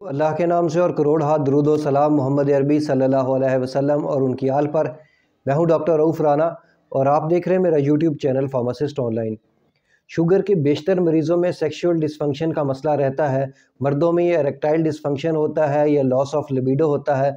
अल्लाह के नाम से और करोड़ हाथ, दरुद सलाम मोहम्मद अरबी सल्लल्लाहु अलैहि वसल्लम और उनकी आल पर। मैं हूँ डॉक्टर रऊफ़ राना और आप देख रहे हैं मेरा YouTube channel pharmacist online. Sugar के बेशतर मरीज़ों में सेक्शुअल डिसफंक्शन का मसला रहता है। मर्दों में ये इरेक्टाइल डिसफंक्शन होता है, या लॉस ऑफ़ लिबिडो होता है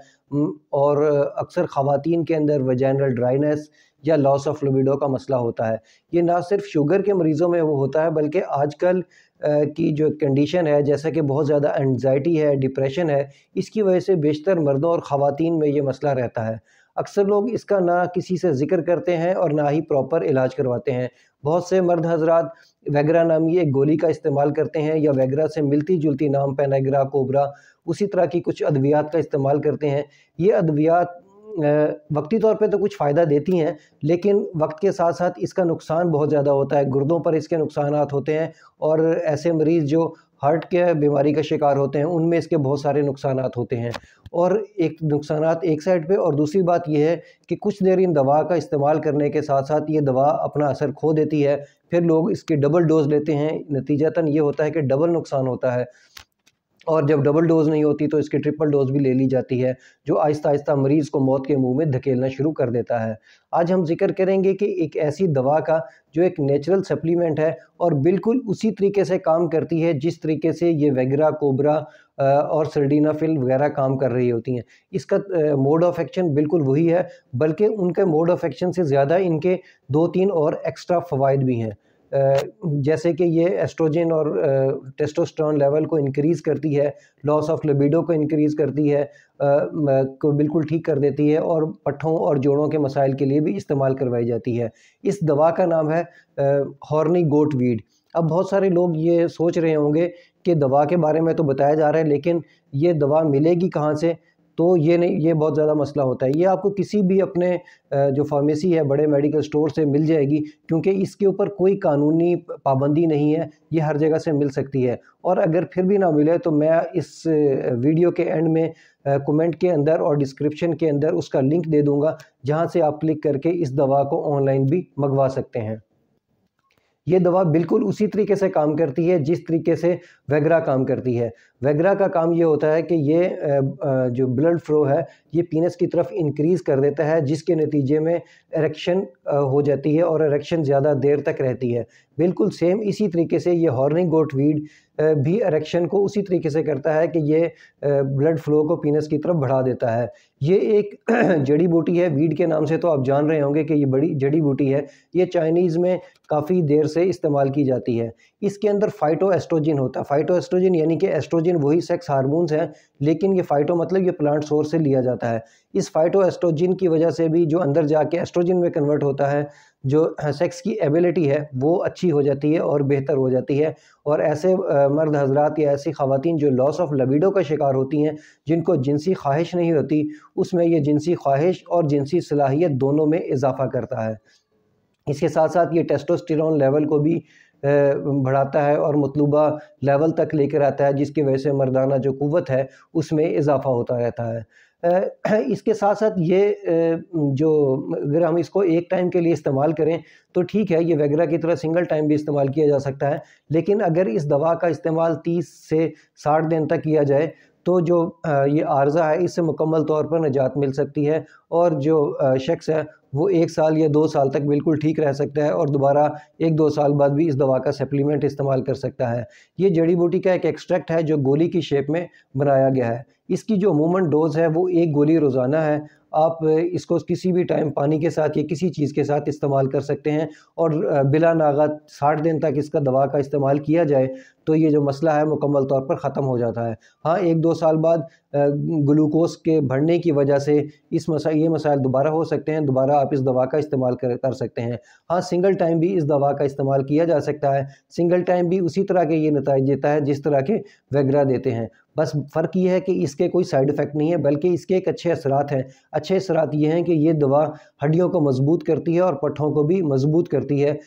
और अक्सर ख़वातीन के अंदर वजैनल ड्राइनेस या लॉस ऑफ़ लिबिडो का मसला होता है। ये ना सिर्फ़ शुगर के मरीज़ों में वो होता है, बल्कि आजकल की जो कंडीशन है, जैसा कि बहुत ज़्यादा एनजाइटी है डिप्रेशन है, इसकी वजह से बेशतर मर्दों और ख़वातीन में ये मसला रहता है। अक्सर लोग इसका ना किसी से ज़िक्र करते हैं और ना ही प्रॉपर इलाज करवाते हैं। बहुत से मर्द हजरात वैगरा नामी एक गोली का इस्तेमाल करते हैं या वैगरा से मिलती जुलती नाम पैनाग्रा कोबरा, उसी तरह की कुछ अद्वियात का इस्तेमाल करते हैं। ये अद्वियात वक्ती तौर पे तो कुछ फ़ायदा देती हैं, लेकिन वक्त के साथ साथ इसका नुकसान बहुत ज़्यादा होता है। गुर्दों पर इसके नुकसान होते हैं और ऐसे मरीज़ जो हार्ट के बीमारी का शिकार होते हैं, उनमें इसके बहुत सारे नुकसान होते हैं। और एक नुकसान एक साइड पे, और दूसरी बात यह है कि कुछ देर इन दवा का इस्तेमाल करने के साथ साथ ये दवा अपना असर खो देती है, फिर लोग इसके डबल डोज लेते हैं। नतीजातन ये होता है कि डबल नुकसान होता है। और जब डबल डोज़ नहीं होती तो इसकी ट्रिपल डोज़ भी ले ली जाती है, जो आहिस्ता आहिस्ता मरीज़ को मौत के मुँह में धकेलना शुरू कर देता है। आज हम ज़िक्र करेंगे कि एक ऐसी दवा का, जो एक नेचुरल सप्लीमेंट है और बिल्कुल उसी तरीके से काम करती है, जिस तरीके से ये वेगरा, कोबरा और सर्डीनाफिल वगैरह काम कर रही होती हैं। इसका मोड ऑफ़ एक्शन बिल्कुल वही है, बल्कि उनके मोड ऑफ़ एक्शन से ज़्यादा इनके दो तीन और एक्स्ट्रा फ़वाद भी हैं। जैसे कि ये एस्ट्रोजन और टेस्टोस्टेरोन लेवल को इंक्रीज़ करती है लॉस ऑफ़ लिबिडो को इंक्रीज़ करती है को बिल्कुल ठीक कर देती है और पट्ठों और जोड़ों के मसाइल के लिए भी इस्तेमाल करवाई जाती है। इस दवा का नाम है हॉर्नी गोट वीड। अब बहुत सारे लोग ये सोच रहे होंगे कि दवा के बारे में तो बताया जा रहा है, लेकिन ये दवा मिलेगी कहाँ से? तो ये नहीं, ये बहुत ज़्यादा मसला होता है। ये आपको किसी भी अपने जो फार्मेसी है, बड़े मेडिकल स्टोर से मिल जाएगी, क्योंकि इसके ऊपर कोई कानूनी पाबंदी नहीं है, ये हर जगह से मिल सकती है। और अगर फिर भी ना मिले तो मैं इस वीडियो के एंड में कमेंट के अंदर और डिस्क्रिप्शन के अंदर उसका लिंक दे दूँगा, जहाँ से आप क्लिक करके इस दवा को ऑनलाइन भी मंगवा सकते हैं। ये दवा बिल्कुल उसी तरीके से काम करती है, जिस तरीके से वैगरा काम करती है। वैगरा का काम ये होता है कि ये जो ब्लड फ्लो है, ये पीनस की तरफ़ इंक्रीज़ कर देता है, जिसके नतीजे में एरेक्शन हो जाती है और एरेक्शन ज़्यादा देर तक रहती है। बिल्कुल सेम इसी तरीके से ये हॉर्निंग गोट वीड भी एरेक्शन को उसी तरीके से करता है कि ये ब्लड फ्लो को पीनस की तरफ़ बढ़ा देता है। ये एक जड़ी बूटी है वीड के नाम से तो आप जान रहे होंगे कि ये बड़ी जड़ी बूटी है। ये चाइनीज़ में काफ़ी देर से इस्तेमाल की जाती है। इसके अंदर फाइटो एस्ट्रोजिन होता है। फाइटो एस्ट्रोजिन यानी कि एस्ट्रोजिन वही सेक्स हार्मोन्स हैं, लेकिन ये फाइटो मतलब ये प्लांट सोर्स से लिया जाता है। इस फाइटो एस्ट्रोजिन की वजह से भी जो अंदर जाके एस्ट्रोजिन में कन्वर्ट होता है जो सेक्स की एबिलिटी है, वो अच्छी हो जाती है और बेहतर हो जाती है। और ऐसे मर्द हजरात या ऐसी खातन जो लॉस ऑफ़ लबीडो का शिकार होती हैं, जिनको जिनसी ख्वाहिश नहीं होती, उसमें ये जिनसी ख्वाहिश और जिनसी सलाहियत दोनों में इजाफ़ा करता है। इसके साथ साथ ये टेस्टोस्टेरोन लेवल को भी बढ़ाता है और मतलूबा लेवल तक लेकर आता है, जिसकी वजह से मर्दाना जो कुत है, उसमें इजाफ़ा होता रहता है। इसके साथ साथ ये जो अगर हम इसको एक टाइम के लिए इस्तेमाल करें तो ठीक है, ये वगैरह की तरह सिंगल टाइम भी इस्तेमाल किया जा सकता है, लेकिन अगर इस दवा का इस्तेमाल 30 से 60 दिन तक किया जाए तो जो ये आर्जा है, इससे मुकम्मल तौर पर निजात मिल सकती है और जो शख्स है वो एक साल या दो साल तक बिल्कुल ठीक रह सकता है और दोबारा एक दो साल बाद भी इस दवा का सप्लीमेंट इस्तेमाल कर सकता है। ये जड़ी बूटी का एक एक्सट्रैक्ट है जो गोली की शेप में बनाया गया है। इसकी जो अमूमन डोज़ है वो एक गोली रोज़ाना है। आप इसको किसी भी टाइम पानी के साथ या किसी चीज़ के साथ इस्तेमाल कर सकते हैं और बिला नागत साठ दिन तक इसका दवा का इस्तेमाल किया जाए तो ये जो मसला है मुकम्मल तौर पर ख़त्म हो जाता है। हाँ एक दो साल बाद ग्लूकोज के भरने की वजह से इस मसा, ये मसाइल दोबारा हो सकते हैं, दोबारा आप इस दवा का इस्तेमाल कर कर सकते हैं। हाँ सिंगल टाइम भी इस दवा का इस्तेमाल किया जा सकता है। सिंगल टाइम भी उसी तरह के ये नतज देता है जिस तरह के वगैरह देते हैं। बस फ़र्क ये है कि इसके कोई साइड इफ़ेक्ट नहीं है, बल्कि इसके एक अच्छे असरात हैं। अच्छे असरात ये हैं कि ये दवा हड्डियों को मज़बूत करती है और पट्ठों को भी मज़बूत करती है।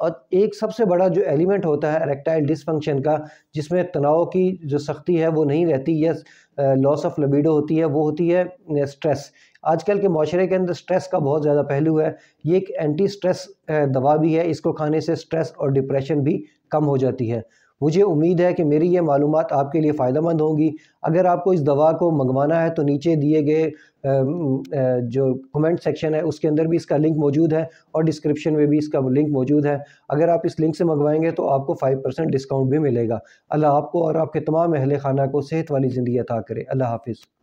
और एक सबसे बड़ा जो एलिमेंट होता है इरेक्टाइल डिसफंक्शन का, जिसमें तनाव की जो सख्ती है वो नहीं रहती, या लॉस ऑफ़ लबीडो होती है, वो होती है स्ट्रेस आजकल के माशरे के अंदर स्ट्रेस का बहुत ज़्यादा पहलू है। ये एक एंटी स्ट्रेस दवा भी है, इसको खाने से स्ट्रेस और डिप्रेशन भी कम हो जाती है। मुझे उम्मीद है कि मेरी ये मालूम आपके लिए फ़ायदा मंद होंगी। अगर आपको इस दवा को मंगवाना है तो नीचे दिए गए जो कमेंट सेक्शन है, उसके अंदर भी इसका लिंक मौजूद है और डिस्क्रिप्शन में भी इसका लिंक मौजूद है। अगर आप इस लिंक से मंगवाएँगे तो आपको फाइव परसेंट डिस्काउंट भी मिलेगा। अल्लाह आपको और आपके तमाम अहल खाना को सेहत वाली ज़िंदगी अता करे। अल्लाह हाफिज़।